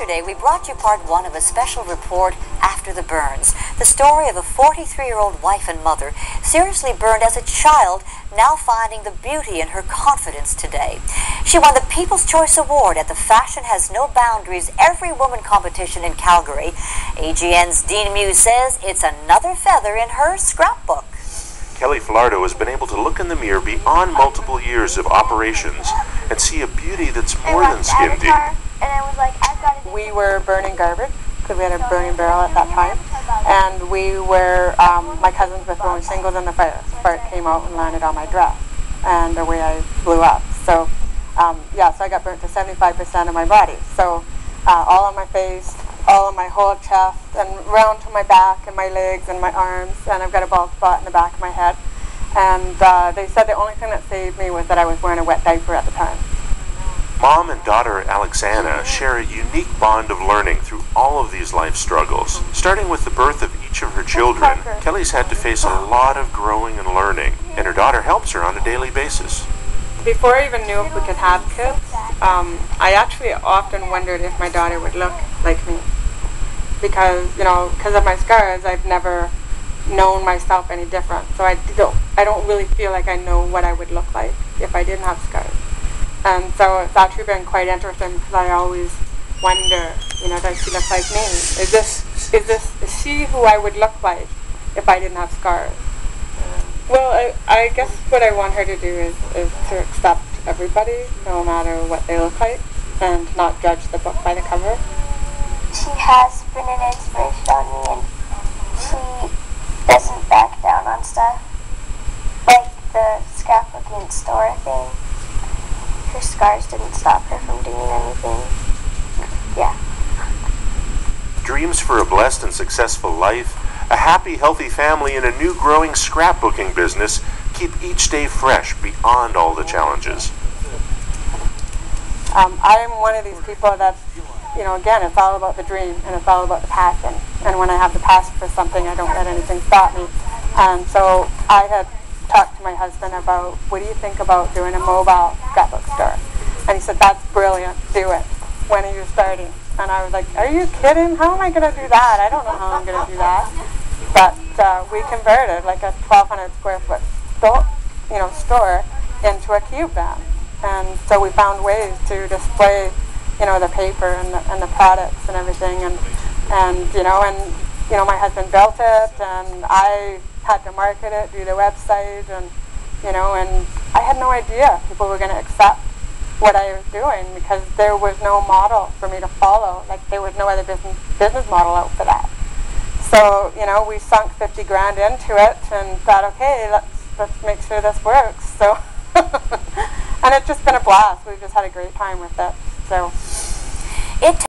Yesterday, we brought you part one of a special report after the burns. The story of a 43-year-old wife and mother seriously burned as a child, now finding the beauty in her confidence today. She won the People's Choice Award at the Fashion Has No Boundaries Every Woman competition in Calgary. AGN's Dean Muse says it's another feather in her scrapbook. Kelly Falardeau has been able to look in the mirror beyond multiple years of operations and see a beauty that's more than skin deep. And I was like, I've got to We were burning garbage because we had a burning barrel at that time. And we were, um, my cousins were throwing shingles in the fire. Spark came out and landed on my dress. And away I blew up. So, um, yeah, so I got burnt to 75% of my body. So, uh, all on my face, all on my whole chest, and round to my back and my legs and my arms. And I've got a bald spot in the back of my head. And uh, they said the only thing that saved me was that I was wearing a wet diaper at the time. Mom and daughter Alexana share a unique bond of learning through all of these life struggles. Starting with the birth of each of her children, Kelly's had to face a lot of growing and learning, and her daughter helps her on a daily basis. Before I even knew if we could have kids, um, I actually often wondered if my daughter would look like me. Because, you know, because of my scars, I've never known myself any different. So I don't, I don't really feel like I know what I would look like if I didn't have scars. And so it's actually been quite interesting because I always wonder, you know, does she look like me? Is this, is this, is she who I would look like if I didn't have scars? Well, I, I guess what I want her to do is, is to accept everybody, no matter what they look like, and not judge the book by the cover. She has been an inspiration on me, and she doesn't back down on stuff. Like the scrapbooking store thing. Her scars didn't stop her from doing anything. Yeah. Dreams for a blessed and successful life, a happy, healthy family, and a new growing scrapbooking business keep each day fresh beyond all the challenges. Um, I'm one of these people that's, you know, again, it's all about the dream and it's all about the passion. And when I have the passion for something, I don't let anything stop me. And so I had talked to my husband about, what do you think about doing a mobile scrapbook store? And he said, that's brilliant, do it. When are you starting? And I was like, are you kidding? How am I going to do that? I don't know how I'm going to do that. But uh, we converted like a 1,200 square foot store, you know, store into a cube van. And so we found ways to display, you know, the paper and the, and the products and everything. And, and, you know, and, you know, my husband built it and I had to market it, do the website and, you know, and I had no idea people were going to accept what I was doing because there was no model for me to follow. Like there was no other business business model out for that. So you know, we sunk fifty grand into it and thought, okay, let's let's make sure this works. So, and it's just been a blast. We've just had a great time with it. So. It